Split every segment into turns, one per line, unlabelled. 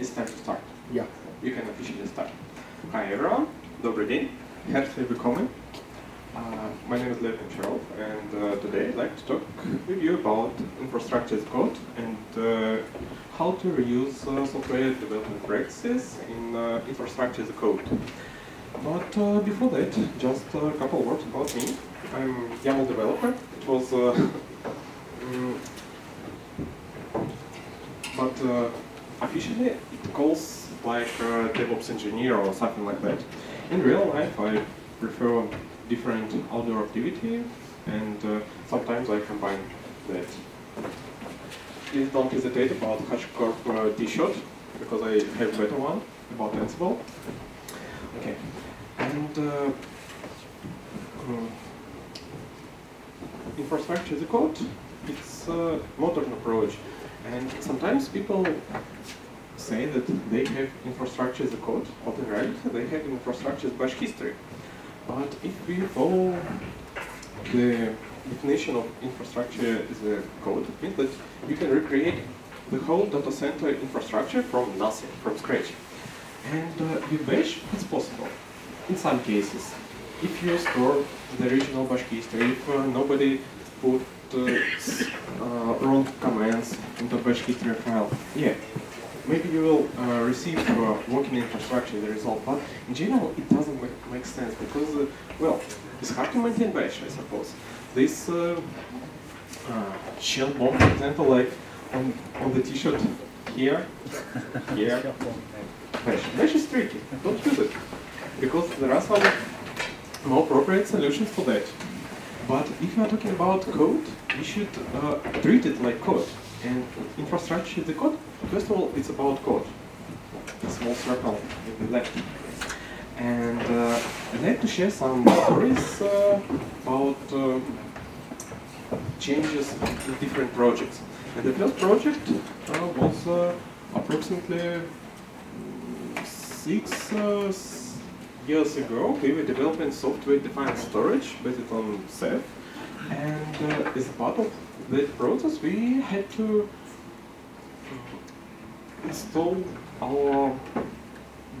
it's time to start.
Yeah.
You can officially start. Hi everyone, добрый день, herzlich willkommen. Uh, my name is Lev Goncharov, and uh, today I'd like to talk with you about infrastructure as code and uh, how to reuse uh, software development practices in uh, infrastructure as code. But uh, before that, just a couple words about me. I'm YAML developer. It was, mm, but officially it calls like a DevOps engineer or something like that. In real life, I prefer different outdoor activity, and uh, sometimes I combine that. Please don't hesitate about HashiCorp uh, T-shirt, because I have better one about Ansible. Okay, and uh, um, infrastructure as a code, it's a modern approach, and sometimes people say that they have infrastructure as a code, but in reality they have infrastructure as bash history. But if we follow the definition of infrastructure as a code, it means that you can recreate the whole data center infrastructure from nothing, from scratch. And uh, with Bash, it's possible. In some cases, if you store the original Bash history, if uh, nobody put s- uh, wrong commands into Bash history file, yeah, maybe you will uh, receive uh, working infrastructure as a result, but in general it doesn't make, make sense because, uh, well, it's hard to maintain bash, I suppose. This uh, uh, shell bomb, for example, like on, on the t-shirt here, here, bash. Bash is tricky, don't use it, because there are some more appropriate solutions for that. But if you are talking about code, you should uh, treat it like code. And infrastructure is the code. First of all, it's about code. A small circle in the left. And uh, I'd like to share some stories uh, about uh, changes in different projects. And the first project uh, was uh, approximately six years ago. We were developing software-defined storage based on Ceph. And uh, as part of that process, we had to uh, install our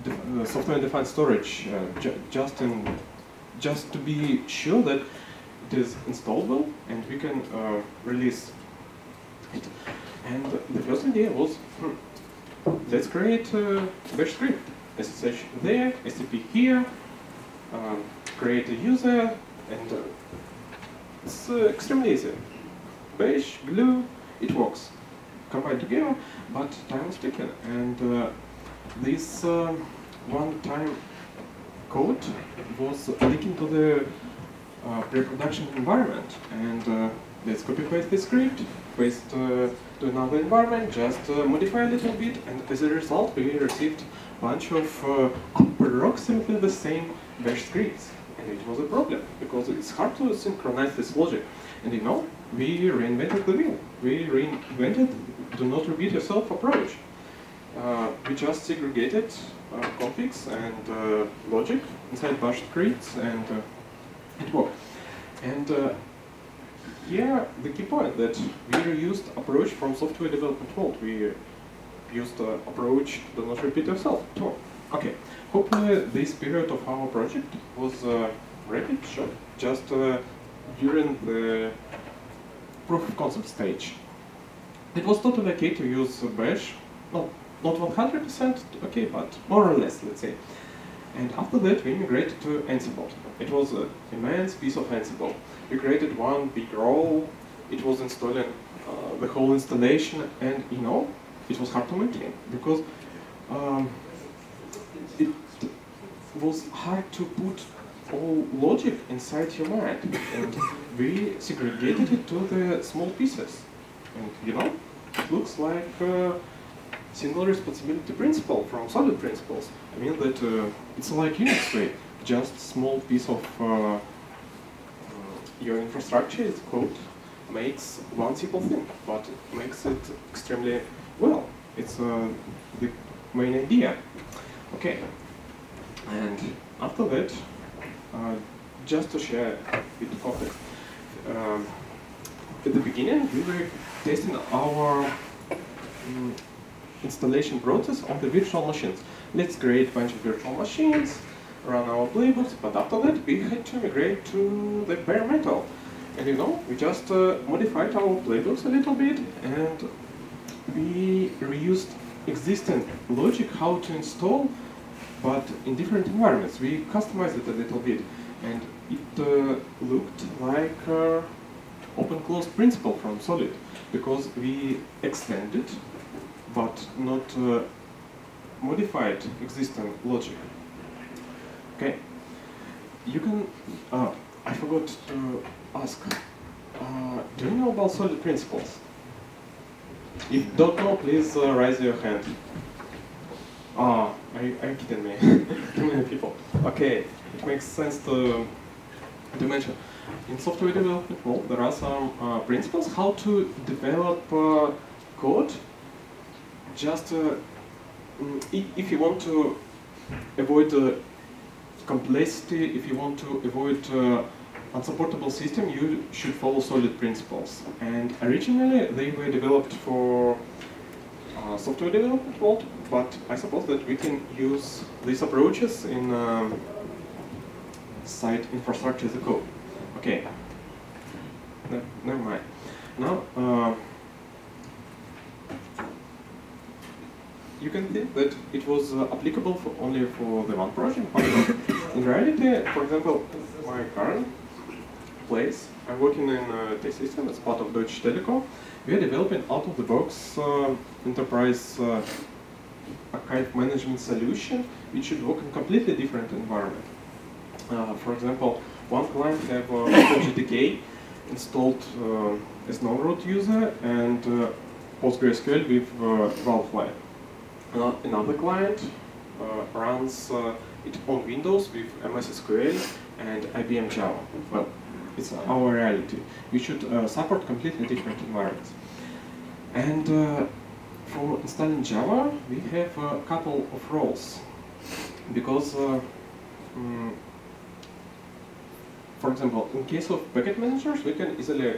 de- uh, software-defined storage uh, ju- just in just to be sure that it is installable and we can uh, release it. And the first idea was, hmm, let's create a bash script. SSH there, SCP here, um, create a user, and uh, it's uh, extremely easy. Bash, glue, it works. Combined together, but time is ticking. And uh, this uh, one-time code was leaking to the pre-production environment. And uh, let's copy-paste the script, paste uh, to another environment, just uh, modify a little bit, and as a result, we received a bunch of approximately the same bash scripts. And it was a problem, because it's hard to synchronize this logic. And you know, we reinvented the wheel. We reinvented the do not repeat yourself approach. Uh, we just segregated uh, configs and uh, logic inside bash scripts, and uh, it worked. And uh, here, the key point that we reused approach from software development world. We used uh, approach do not repeat yourself. It. Okay. Hopefully, this period of our project was uh, rapid, short, just uh, during the proof of concept stage. It was totally okay to use Bash, no, not 100% okay, but more or less, let's say. And after that, we migrated to Ansible. It was an immense piece of Ansible. We created one big role. It was installing uh, the whole installation, and you know, it was hard to maintain because um, was hard to put all logic inside your mind, and we segregated it to the small pieces. And you know, it looks like single responsibility principle from solid principles. I mean that uh, it's like Unix way, just small piece of uh, uh, your infrastructure, code, makes one simple thing, but it makes it extremely well. It's uh, the main idea. Okay, and after that, uh, just to share a bit of context, um, at the beginning we were testing our mm, installation process on the virtual machines. Let's create a bunch of virtual machines, run our playbooks, but after that we had to migrate to the bare metal. And you know, we just uh, modified our playbooks a little bit and we reused existing logic how to install, but in different environments. We customized it a little bit and it uh, looked like uh, open-close principle from Solid because we extended but not uh, modified existing logic. Okay, you can, uh, I forgot to ask, uh, do you know about solid principles? If don't know, please uh, raise your hand. Ah, are, you, are you kidding me? Too many people. Okay, it makes sense to, to mention. In software development world, there are some uh, principles how to develop uh, code just uh, mm, if you want to avoid complexity, if you want to avoid uh, unsupportable system, you should follow solid principles. And originally, they were developed for uh, software development world, but I suppose that we can use these approaches in um, site infrastructure as a code. Okay, never mind. Now, uh, you can think that it was uh, applicable for only for the one project, but in reality, for example, my current place, I'm working in a a T-System as part of Deutsche Telekom. We are developing out-of-the-box uh, enterprise uh, archive management solution, which should work in completely different environment. Uh, for example, one client have uh, JDK installed uh, as non-root user and uh, PostgreSQL with uh, Valve Another client runs it on Windows with MS SQL and IBM Java. Well, it's our reality. We should uh, support completely different environments. And uh, for installing Java, we have a couple of roles. Because, uh, um, for example, in case of packet managers, we can easily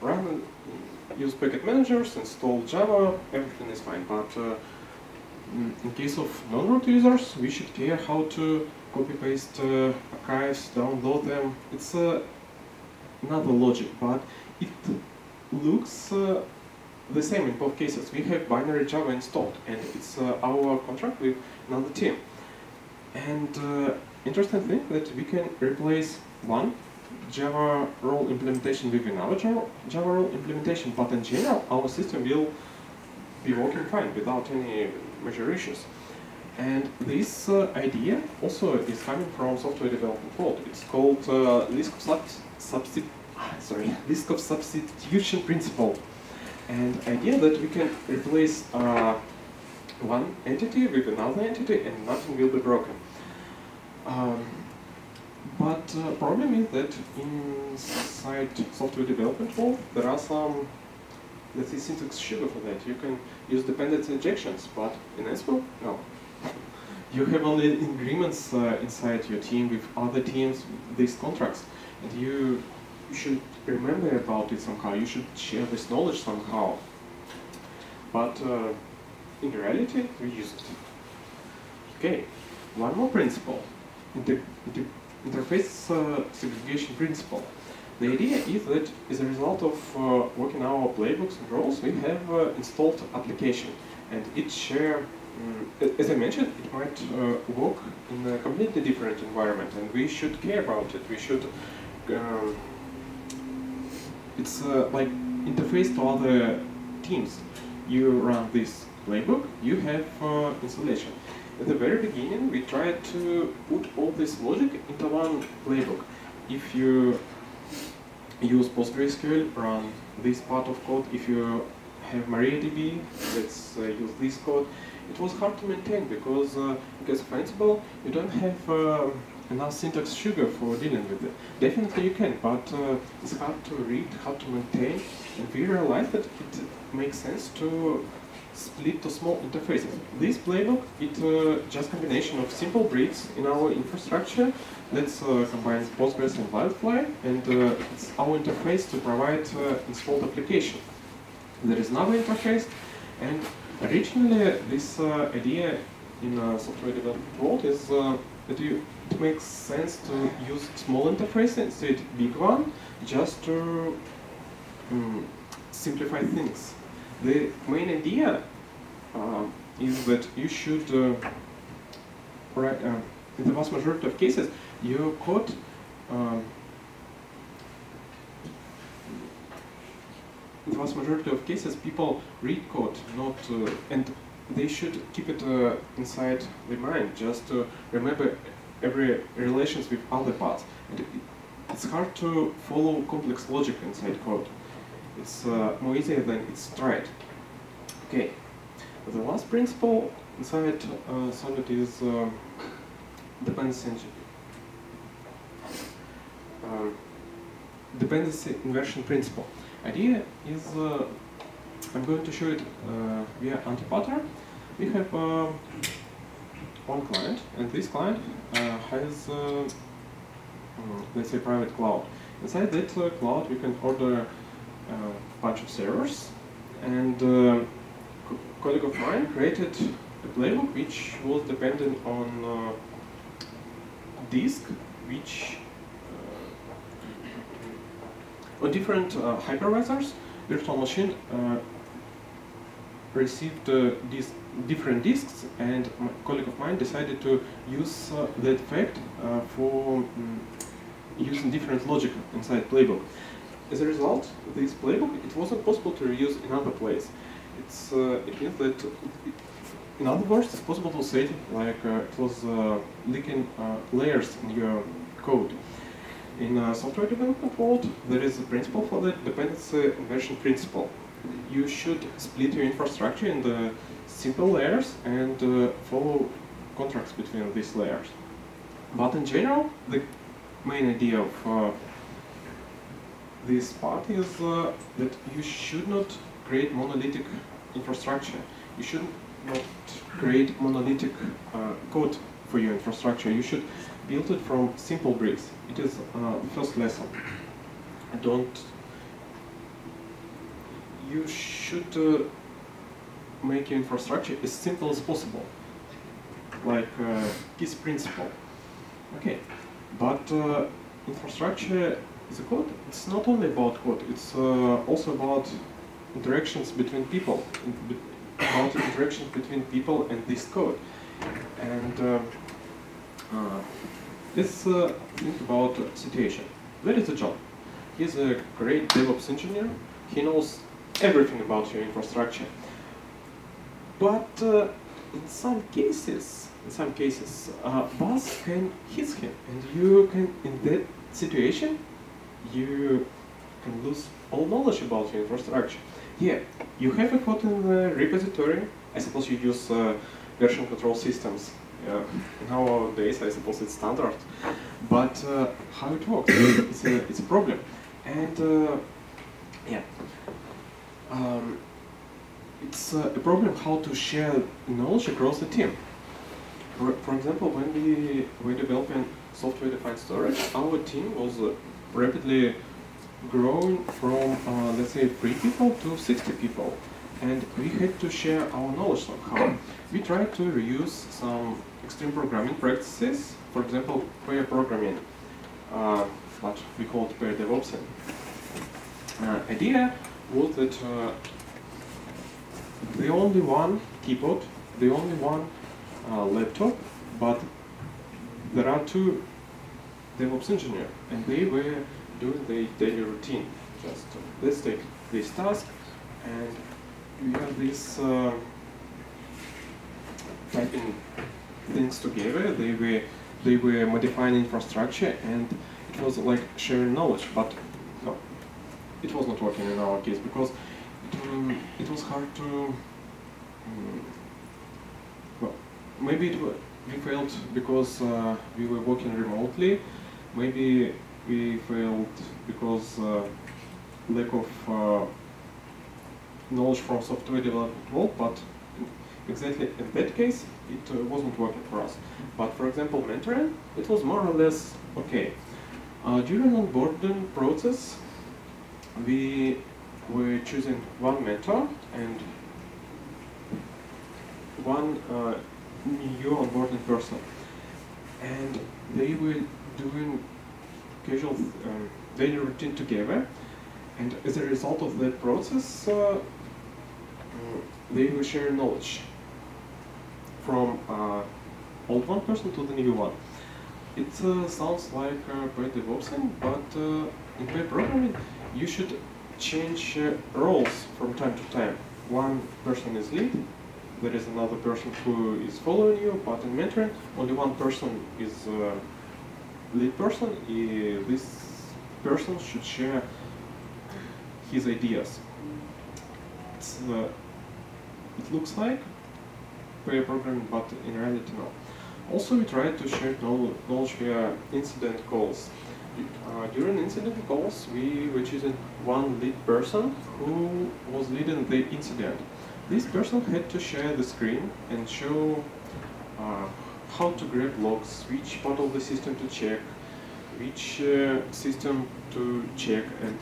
run and use packet managers, install Java, everything is fine. But uh, Mm, in case of non-root users, we should care how to copy-paste uh, archives, download them. It's uh, the logic, but it looks uh, the same in both cases. We have binary Java installed, and it's uh, our contract with another team. And uh, interesting thing that we can replace one Java role implementation with another Java role implementation, but in general, our system will be working fine without any major issues. And this uh, idea also is coming from software development world. It's called uh, Liskov, substi sorry, Liskov substitution principle. And idea that we can replace uh, one entity with another entity and nothing will be broken. Um, but uh, problem is that inside software development world there are some let's say syntax sugar for that. You can use dependency injections, but in Ansible, no. You have only agreements uh, inside your team with other teams, these contracts, you, you should remember about it somehow. You should share this knowledge somehow. But uh, in reality, we use it. Okay, one more principle, inter inter interface uh, segregation principle. The idea is that as a result of uh, working our playbooks and roles, we have uh, installed application. And each, uh, mm, as I mentioned, it might uh, work in a completely different environment, and we should care about it. We should, um, it's uh, like interface to other teams. You run this playbook, you have uh, installation. At the very beginning, we tried to put all this logic into one playbook. If you use PostgreSQL, run this part of code. If you have MariaDB, let's uh, use this code. It was hard to maintain because, uh, because Ansible, you don't have uh, enough syntax sugar for dealing with it. Definitely you can, but uh, it's hard to read, hard to maintain, and we realized that it makes sense to split to small interfaces. This playbook, it's uh, just a combination of simple bricks in our infrastructure Let's uh, combine Postgres and Wildfly, and uh, it's our interface to provide uh, installed application. There is another interface, And originally, this uh, idea in software development world is uh, that you, it makes sense to use small interface instead of big one, just to um, simplify things. The main idea uh, is that you should, uh, write, uh, in the vast majority of cases, your code um, in the vast majority of cases, people read code, not uh, and they should keep it uh, inside their mind, just to remember every relations with other parts. And it's hard to follow complex logic inside code. It's uh, more easier than it's tried. Okay, the last principle inside uh, Solid is uh, dependency um, dependency inversion principle. Idea is, uh, I'm going to show it uh, via antipattern. We have uh, one client, and this client uh, has, uh, mm, let's say, private cloud. Inside that uh, cloud, we can order a bunch of servers, and colleague of mine created a playbook which was dependent on disk, which on different uh, hypervisors, virtual machine uh, received uh, these different disks, and a colleague of mine decided to use uh, that fact uh, for um, using different logic inside playbook. As a result, this playbook it wasn't possible to reuse in other place. It's uh, it means that, in other words, it's possible to say like it was leaking layers in your code. In software development world, there is a principle for that, dependency inversion principle. You should split your infrastructure in the simple layers and uh, follow contracts between these layers. But in general, the main idea of uh, this part is uh, that you should not create monolithic infrastructure. You should not create monolithic uh, code for your infrastructure. You should build it from simple bricks. It is uh, the first lesson. Don't. You should uh, make your infrastructure as simple as possible, like uh, KISS principle. Okay, but uh, infrastructure is a code. It's not only about code. It's uh, also about interactions between people, about interactions between people and this code. And uh, uh, Let's uh, think about situation. There is a John. He's a great DevOps engineer. He knows everything about your infrastructure. But uh, in some cases, in some cases, uh, boss can hit him, and you can, in that situation, you can lose all knowledge about your infrastructure. Yeah, you have a code in the repository. I suppose you use uh, version control systems. Nowadays, I suppose it's standard. But uh, how it works, it's a, it's a problem. And uh, yeah, um, it's uh, a problem how to share knowledge across the team. For, for example, when we were developing software-defined storage, our team was uh, rapidly growing from, uh, let's say, three people to 60 people. And we had to share our knowledge somehow. We tried to reuse some extreme programming practices, for example, pair programming, uh, what we call pair DevOps. Uh, idea was that uh, the only one keyboard, the only one uh, laptop, but there are two DevOps engineers, and they were doing their daily routine. Just let's take this task, and we have this uh, typing things together. They were they were modifying infrastructure, and it was like sharing knowledge. But no, it was not working in our case because it, um, it was hard to. Um, well, maybe it we failed because uh, we were working remotely. Maybe we failed because uh, lack of uh, knowledge from software development world, but exactly in that case, it uh, wasn't working for us. But for example, mentoring, it was more or less okay. Uh, during onboarding process, we were choosing one mentor, and one uh, new onboarding person, and they were doing casual um, daily routine together, and as a result of that process, uh, they will share knowledge from uh, old one person to the new one. It uh, sounds like uh, DevOpsing, but uh, in pair programming, you should change uh, roles from time to time. One person is lead, there is another person who is following you, but in mentoring, only one person is uh, lead person. Uh, this person should share his ideas. Uh, it looks like pair programming, but in reality no. Also, we tried to share knowl- knowledge via incident calls. Uh, during incident calls, we were choosing one lead person who was leading the incident. This person had to share the screen and show uh, how to grab logs, which part of the system to check, which uh, system to check, and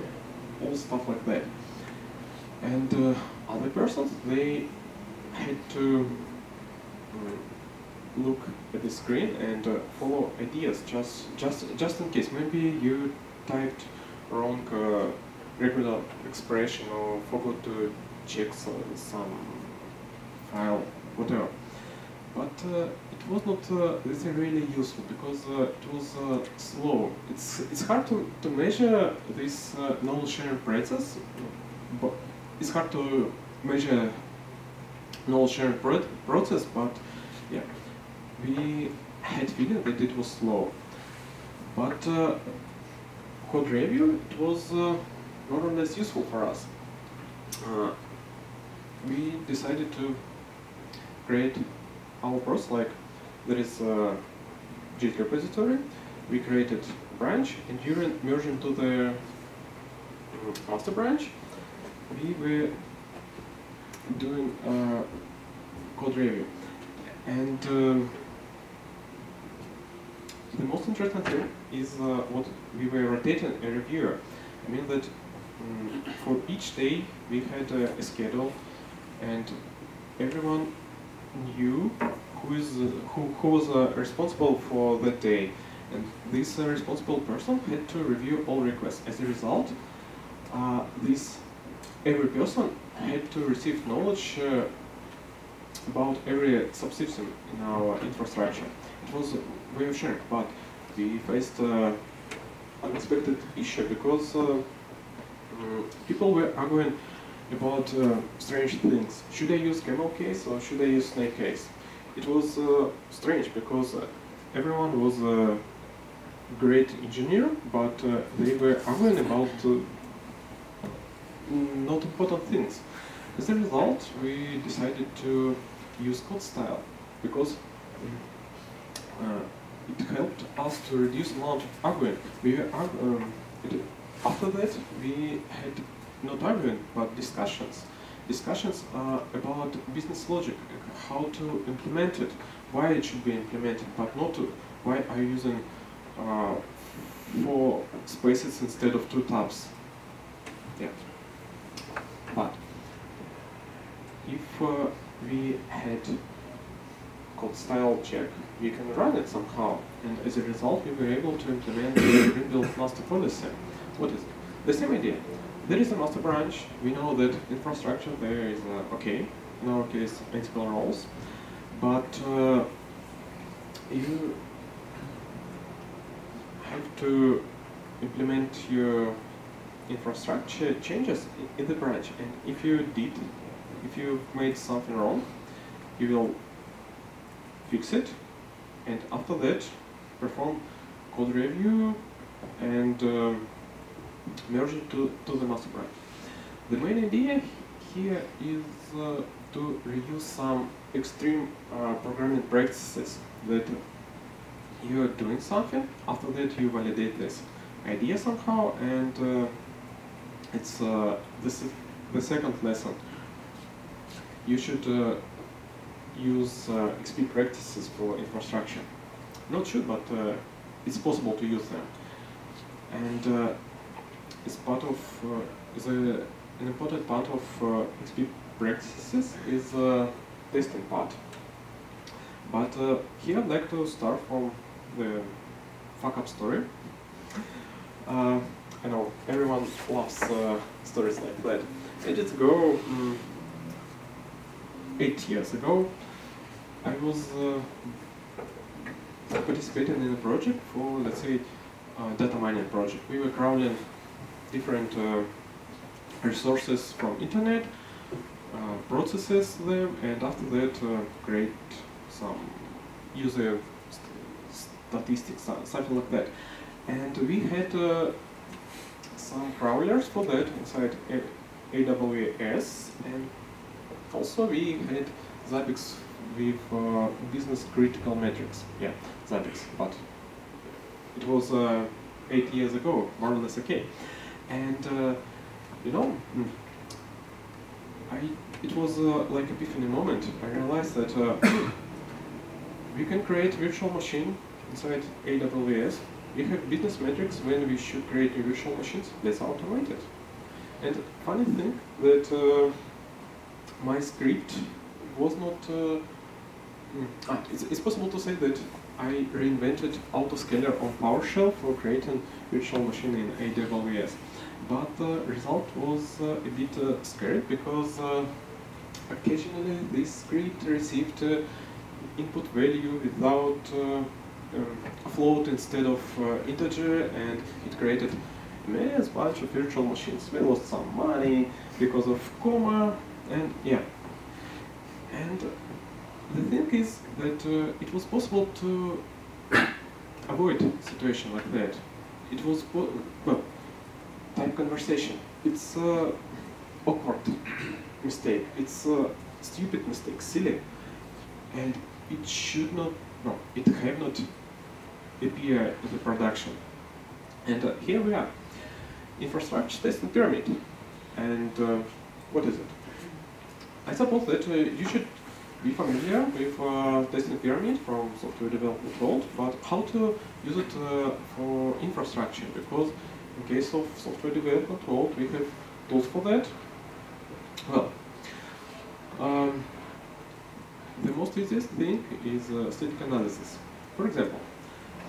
all stuff like that. And uh, other persons, they had to mm, look at the screen and uh, follow ideas just just just in case. Maybe you typed wrong uh, regular expression or forgot to check some, some file whatever. But uh, it was not uh, really useful because uh, it was uh, slow. It's it's hard to, to measure this knowledge sharing process but it's hard to measure knowledge sharing pro- process, but yeah, we had feeling that it was slow. But uh, code review, it was uh, more or less useful for us. Uh, we decided to create our process like there is a Git repository. We created branch, and during merging to the uh, master branch, we were doing uh, code review. And um, the most interesting thing is uh, what we were rotating a reviewer. I mean that um, for each day we had a, a schedule, and everyone knew who is uh, who, who was uh, responsible for that day, and this uh, responsible person had to review all requests. As a result, uh, this every person had to receive knowledge uh, about every subsystem in our infrastructure. It was way of but we faced uh, unexpected issue because uh, mm, people were arguing about uh, strange things. Should I use camel case or should I use snake case? It was uh, strange because uh, everyone was a great engineer, but uh, they were arguing about uh, not important things. As a result, we decided to use code style because it helped us to reduce amount of arguing. We were, um, it, after that, we had not arguing, but discussions. Discussions uh, about business logic, how to implement it, why it should be implemented, but not to, why are you using uh, four spaces instead of two tabs. Yeah. But if uh, we had code style check, we can run it somehow, and as a result, we were able to implement the rebuild master policy. What is it? The same idea. There is a master branch. We know that infrastructure there is uh, okay. In our case, principal roles, but uh, you have to implement your infrastructure changes in the branch. And if you did, if you made something wrong, you will fix it, and after that, perform code review and um, merge it to, to the master branch. The main idea here is uh, to reduce some extreme uh, programming practices that you are doing something, after that you validate this idea somehow, and uh, it's uh, this is the second lesson. You should uh, use uh, XP practices for infrastructure. Not should, but uh, it's possible to use them. And uh, it's part of uh, is a, an important part of uh, XP practices is uh, testing part. But uh, here I'd like to start from the fuck up story. Uh, I know everyone loves uh, stories like that. Ages ago, um, eight years ago, I was uh, participating in a project for, let's say, data mining project. We were crawling different uh, resources from internet, uh, processes them, and after that create some user st statistics, something like that. And we had uh, some crawlers for that inside AWS, and also we had Zabbix with uh, business critical metrics. Yeah, Zabbix, but it was uh, eight years ago, more or less okay. And uh, you know, hmm, I it was uh, like a epiphany moment. I realized that uh, we can create virtual machine inside AWS. We have business metrics when we should create virtual machines. Let's automate it. And funny thing that uh, my script was not. Mm, ah, it's, it's possible to say that I reinvented autoscaler on PowerShell for creating virtual machine in AWS. But the result was uh, a bit uh, scary because uh, occasionally this script received input value without float instead of integer and it created a mass bunch of virtual machines. We lost some money because of comma and yeah. And the thing is that uh, it was possible to avoid a situation like that. It was, well, type conversation. It's a awkward mistake. It's a stupid mistake, silly. And it should not, no, it have not appear in the production. And uh, here we are. Infrastructure testing pyramid. And uh, what is it? I suppose that uh, you should be familiar with testing pyramid from software development world, but how to use it uh, for infrastructure, because in case of software development world, we have tools for that. Well, um, the most easiest thing is uh, static analysis. For example,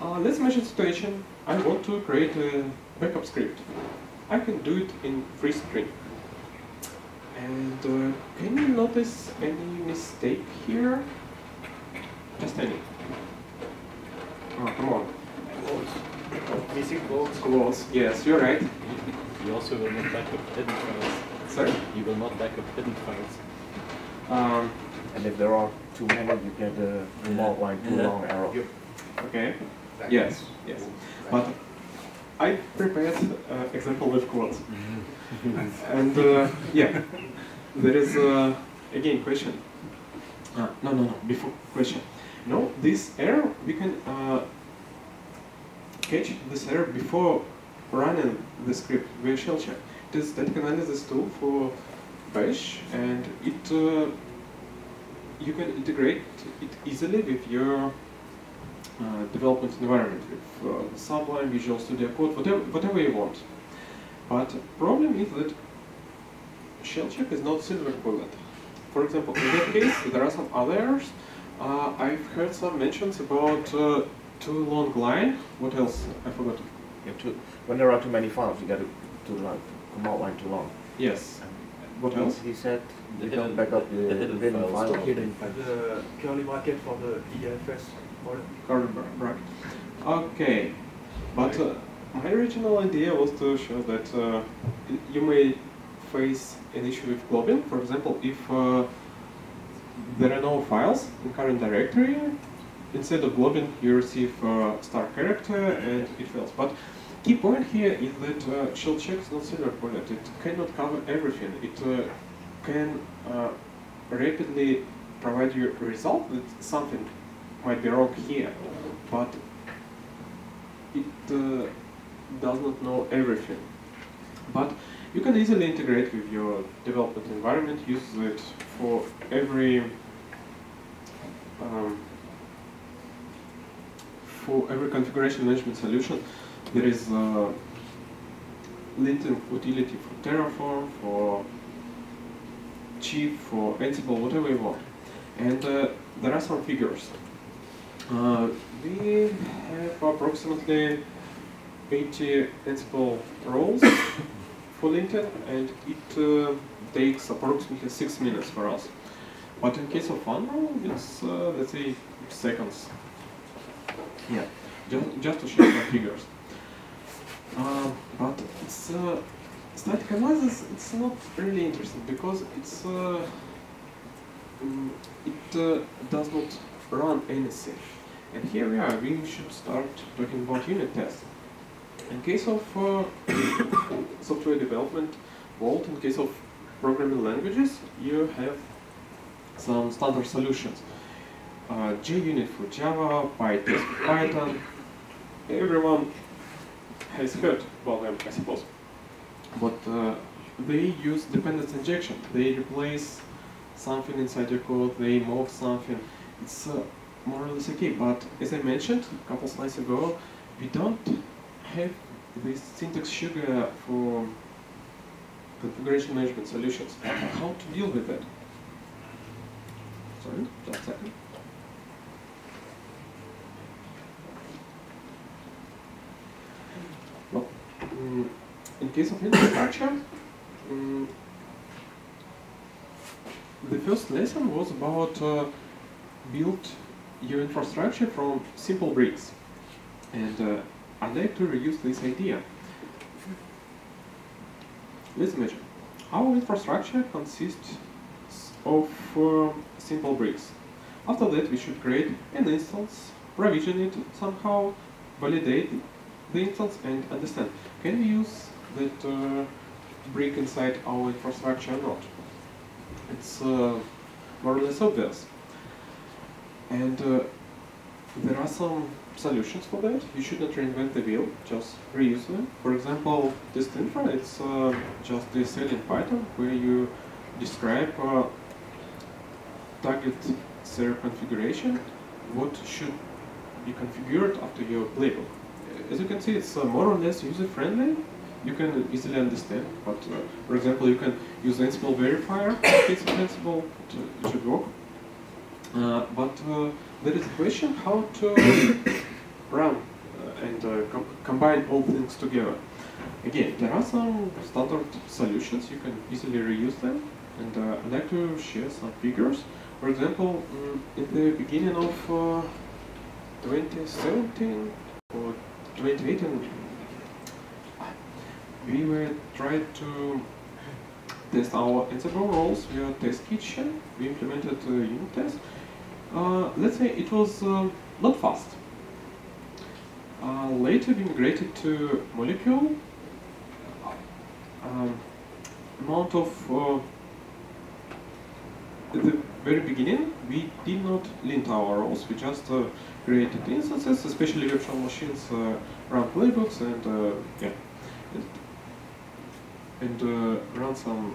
uh, let's imagine situation, I want to create a backup script. I can do it in Freescreen. And uh, can you notice any mistake here? Just any. Oh, come on.
Quotes. Missing quotes.
Quotes. Yes, you're right.
You also will not back up hidden files.
Sorry.
You will not back up hidden files.
Um,
And if there are too many, you get a remote line too
Yeah.
long arrow.
okay. Yes, yes. But I prepared uh, example with quotes. and uh, yeah, there is uh, again question. Uh, no, no, no. Before question. No, this error we can uh, catch this error before running the script via ShellCheck. It is static analysis tool for Bash, and it uh, you can integrate it easily with your development environment, with uh, Sublime, Visual Studio Code, whatever, whatever you want. But problem is that ShellCheck is not silver bullet. For example, in that case, there are some others. Uh, I've heard some mentions about uh, too long line. What else? I forgot.
You have to, when there are too many files, you get a too long, command line too long.
Yes. What else?
He said
The
you don't back up the,
the hidden
hidden
files.
file.
Hidden
the curly bracket for the EFS
Current. Okay, but uh, my original idea was to show that uh, you may face an issue with globbing. For example, if uh, there are no files in current directory, instead of globbing, you receive uh, star character and it fails. But key point here is that uh, ShellCheck is not silver. It cannot cover everything. It uh, can uh, rapidly provide you a result that something might be wrong here, but it uh, does not know everything. But you can easily integrate with your development environment, use it for every um, for every configuration management solution. There is a linting utility for Terraform, for Chef, for Ansible, whatever you want. And uh, there are some figures. Uh, we have approximately 80 Ansible roles for linting, and it uh, takes approximately six minutes for us. But in case of one role, it's uh, let's say seconds. Yeah, just, just to show some figures. Uh, but it's uh, static analysis. It's not really interesting because it's uh, mm, it uh, does not run anything. And here we are. We should start talking about unit tests. In case of uh, software development world, in case of programming languages, you have some standard solutions. Uh, JUnit for Java, PyTest for Python. Everyone has heard about them, I suppose. But uh, they use dependency injection. They replace something inside your code, they move something. It's uh, more or less okay. But as I mentioned a couple slides ago, we don't have this syntax sugar for configuration management solutions. How to deal with that? Sorry, just a second. Well, mm, in case of infrastructure, mm, the first lesson was about uh, build your infrastructure from simple bricks. And uh, I'd like to reuse this idea. Let's imagine our infrastructure consists of uh, simple bricks. After that, we should create an instance, provision it somehow, validate the instance, and understand can we use that uh, brick inside our infrastructure or not. It's uh, more or less obvious. And uh, there are some solutions for that. You shouldn't reinvent the wheel, just reuse them. For example, Testinfra, it's uh, just DSL in Python where you describe uh, target server configuration, what should be configured after your playbook. As you can see, it's uh, more or less user-friendly. You can easily understand, but uh, for example, you can use Ansible verifier. it's Ansible, it, it should work. Uh, but uh, there is a question how to run uh, and uh, com combine all things together. Again, there are some standard solutions, you can easily reuse them, and uh, I'd like to share some figures. For example, mm, in the beginning of uh, 2017 or 2018, we were trying to test our Ansible roles via Test Kitchen. We implemented a unit test. Uh, let's say it was uh, not fast. Uh, later we migrated to Molecule. Um, amount of uh, at the very beginning we did not lint our roles. We just uh, created instances, especially virtual machines, uh, run playbooks and yeah, and, and run some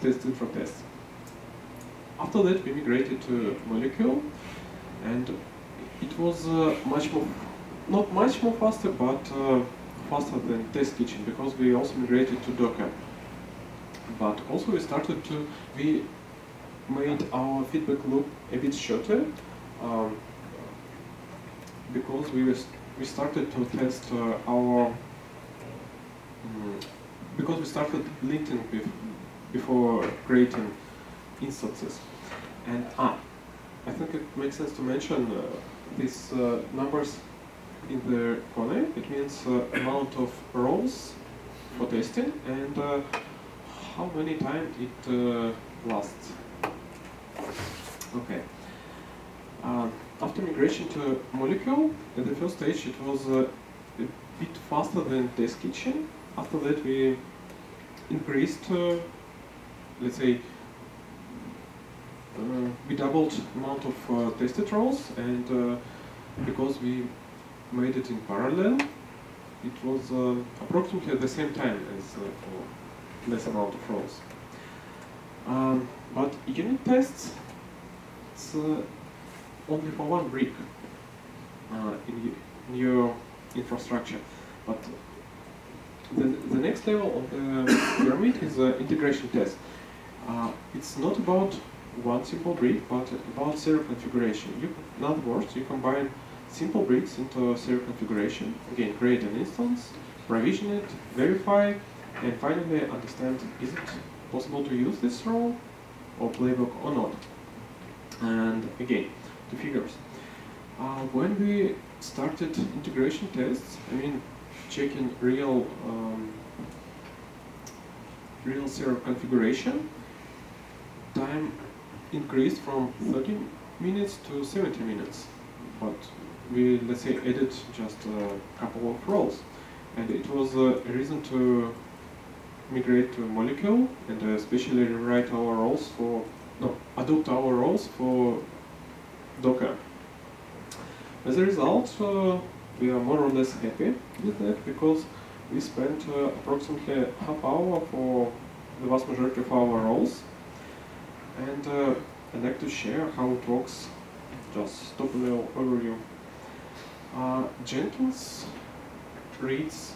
test infra tests. After that, we migrated to Molecule, and it was uh, much more, not much more faster, but uh, faster than Test Kitchen because we also migrated to Docker. But also we started to, we made our feedback loop a bit shorter um, because we, we started to test uh, our, um, because we started linting bef before creating instances. And ah, I think it makes sense to mention uh, these uh, numbers in the corner. It means uh, amount of rows for testing and uh, how many times it uh, lasts. Okay. Um, after migration to Molecule, at the first stage it was uh, a bit faster than Test Kitchen. After that we increased, let's say, uh, we doubled amount of uh, tested roles and uh, because we made it in parallel it was approximately at the same time as for less amount of roles. Um, but unit tests, it's only for one brick uh, in, in, your infrastructure. But the, the next level of the pyramid is uh, integration test. Uh, it's not about one simple brick, but about serial configuration. You, in other words, you combine simple bricks into serial configuration. Again, create an instance, provision it, verify, and finally understand is it possible to use this role or playbook or not. And again, the figures. Uh, when we started integration tests, I mean, checking real um, real serial configuration, time increased from 30 minutes to 70 minutes. But we, let's say, added just a couple of roles. And it was a reason to migrate to Molecule and especially rewrite our roles for, no, adopt our roles for Docker. As a result, uh, we are more or less happy with that because we spent uh, approximately half hour for the vast majority of our roles. And uh, I'd like to share how it works, just top level overview. Uh, Jenkins reads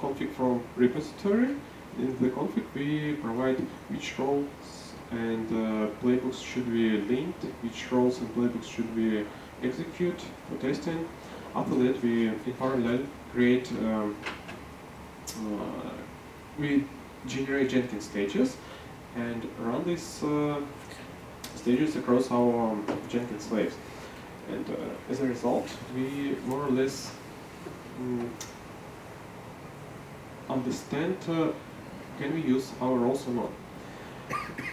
config from repository. In the config we provide which roles and uh, playbooks should be linked, which roles and playbooks should be execute for testing. After that we in parallel create um, uh, we generate Jenkins stages and run these uh, stages across our um, Jenkins slaves. And uh, as a result, we more or less um, understand uh, can we use our roles or not.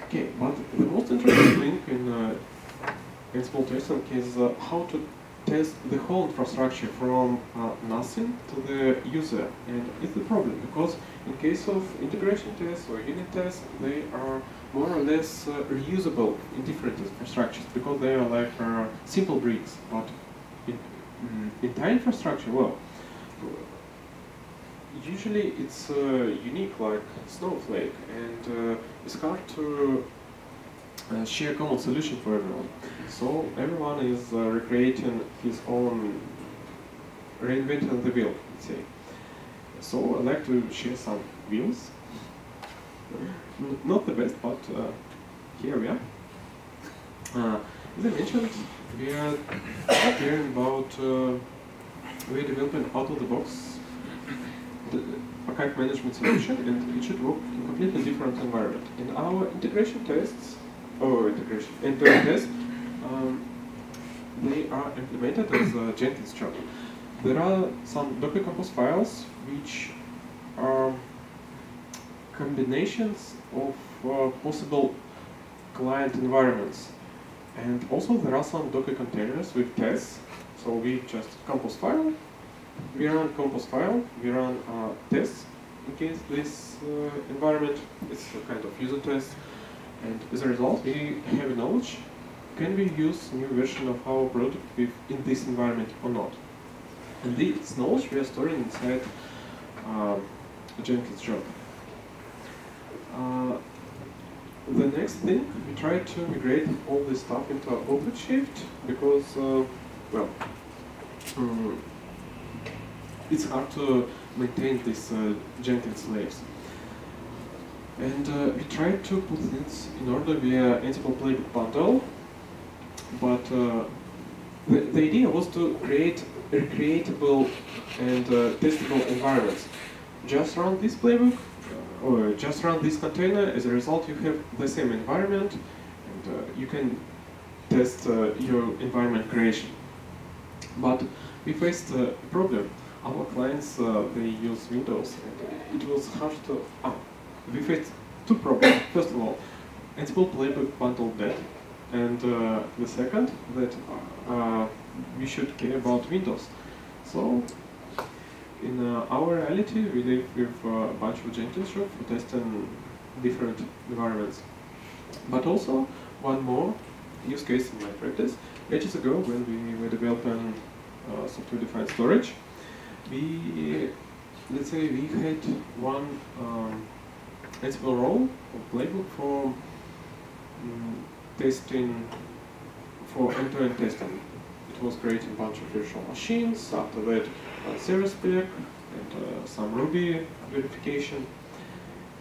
Okay, but the most interesting thing in Ansible testing is how to test the whole infrastructure from uh, nothing to the user. And it's the problem because in case of integration tests or unit tests, they are more or less uh, reusable in different infrastructures because they are like uh, simple bricks. But in mm, entire infrastructure, well, usually it's uh, unique like Snowflake and uh, it's hard to uh, share common solution for everyone. So everyone is uh, recreating his own, reinventing the wheel, let's say. So I'd like to share some wheels. Not the best, but uh, here we are. Uh, as I mentioned, we are hearing about uh, we are developing out of the box the archive management solution, and it should work in a completely different environment. In our integration tests, or integration, end-to-end tests, um, they are implemented as a Jenkins job. There are some Docker Compose files which are combinations of uh, possible client environments. And also there are some Docker containers with tests. So we just compose file, we run compose file, we run uh, tests against this uh, environment. It's a kind of user test. And as a result, we have knowledge. Can we use new version of our product with, in this environment or not? And this knowledge we are storing inside a Jenkins job. Uh, the next thing, we try to migrate all this stuff into OpenShift because, uh, well, um, it's hard to maintain these uh, Jenkins slaves. And uh, we tried to put things in order via Ansible Playbook bundle, but uh, the, the idea was to create recreatable and uh, testable environments. Just run this playbook, or just run this container, as a result you have the same environment, and uh, you can test uh, your environment creation. But we faced a problem. Our clients, uh, they use Windows, and it was hard to, ah, we faced two problems. First of all, Ansible Playbook bundled that, and uh, the second, that uh, we should care about Windows. So, in uh, our reality, we live with uh, a bunch of Jenkins shop for testing different environments. But also, one more use case in my practice. Ages ago, when we were developing uh, software-defined storage, we, let's say, we had one um, Ansible role or playbook for um, testing, for end-to-end testing. It was creating a bunch of virtual machines, after that uh, service and uh, some Ruby verification.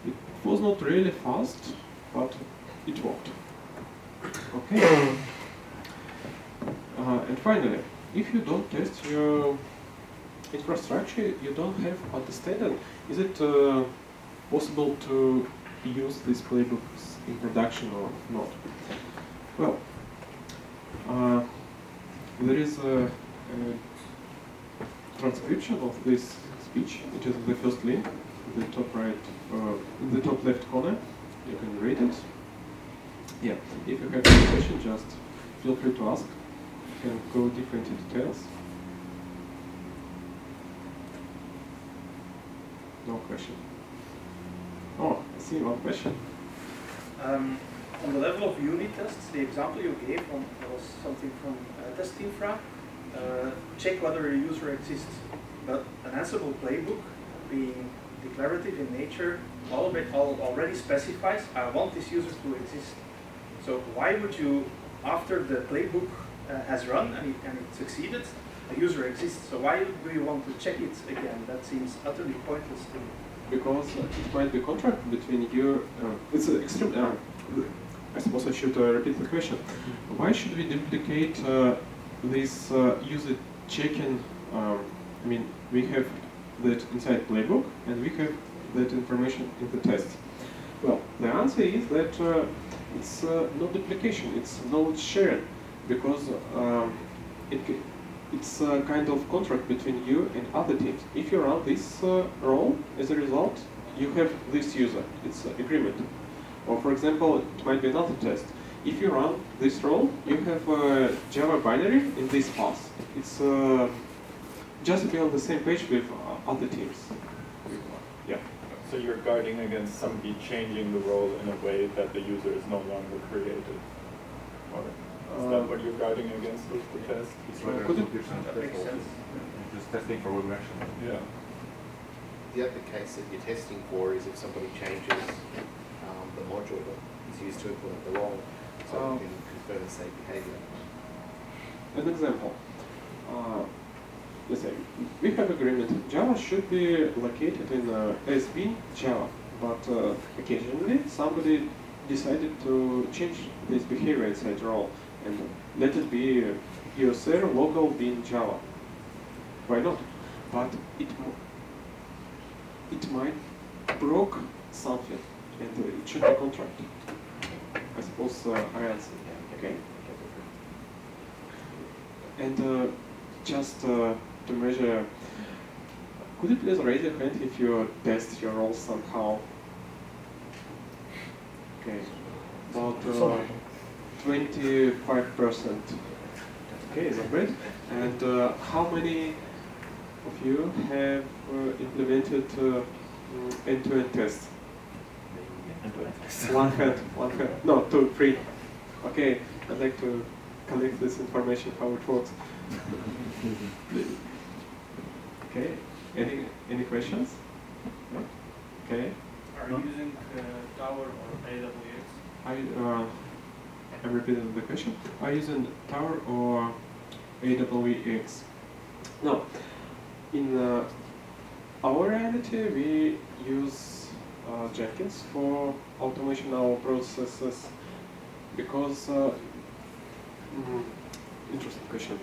It was not really fast, but it worked. Okay. Uh, and finally, if you don't test your infrastructure, you don't have understanding. Is it uh, possible to use these playbooks in production or not? Well, uh, there is a, a transcription of this speech. It is the first link, in the top right, uh, in the top left corner. You can read it. Yeah. If you have any question, just feel free to ask. You can go deeper into details. No question. See one question.
Um, on the level of unit tests, the example you gave on, was something from uh, Testinfra. Uh, check whether a user exists. But an Ansible playbook, being declarative in nature, already, already specifies I want this user to exist. So why would you, after the playbook uh, has run and it, and it succeeded, a user exists. So why do you want to check it again? That seems utterly pointless to me.
Because uh, it might be contract between you. Uh, it's an extreme. Uh, I suppose I should uh, repeat the question. Why should we duplicate uh, this uh, user checking? Um, I mean, we have that inside playbook, and we have that information in the test. Well, the answer is that uh, it's uh, no duplication, it's knowledge sharing, because um, it, it's a kind of contract between you and other teams. If you run this uh, role, as a result, you have this user, it's an agreement. Or for example, it might be another test. If you run this role, you have a Java binary in this path. It's uh, just be on the same page with uh, other teams. Yeah.
So you're guarding against somebody changing the role in a way that the user is no longer created? Or is that what you're guarding against with the test?
It's
Well,
like
could
a
it-
different
That makes sense.
Just testing for regression.
Yeah.
The other case that you're testing for is if somebody changes um, the module that is used to implement the role, so
Um,
you can confirm the same behavior.
An example. Uh, let's say we have agreement. Java should be located in uh, ASP Java, but uh, occasionally somebody decided to change this behavior inside role and let it be USR local bin Java. Why not? But it it might broke something and it should be contract. I suppose uh, I answered. Okay. And uh, just uh, to measure, could you please raise your hand if you test your role somehow? Okay, about uh, 25%. Okay, not bad. And uh, how many of you have uh, implemented uh, mm, end-to-end tests? One hand, one hand. No, two, three. Okay, I'd like to collect this information, how it works. okay, any any questions? No? Okay,
Are you using uh, Tower or AWX?
I uh, I repeated the question. Are you using Tower or AWX? No, in uh, our reality we use uh, Jenkins for automation our processes because uh, mm, interesting question.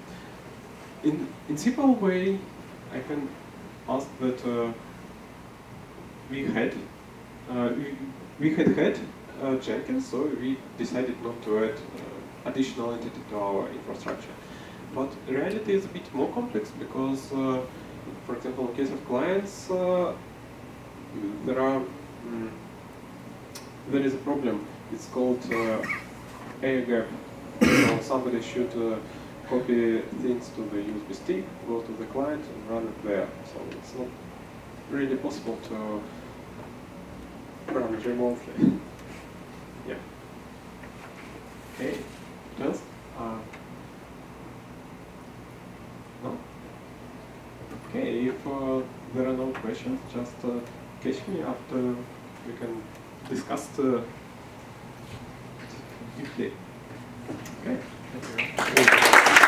In in simple way, I can ask that uh, we had uh, we, we had had uh, Jenkins, so we decided not to add uh, additional entity to our infrastructure. But reality is a bit more complex because, uh, for example, in case of clients, uh, there are mm, there is a problem. It's called uh, air gap. So somebody should copy things to the USB stick, go to the client, and run it there. So it's not really possible to run it remotely. yeah. Okay. What? Uh, no? Okay, if uh, there are no questions, just uh, catch me after we can discuss uh, deeply. Okay.
Thank you.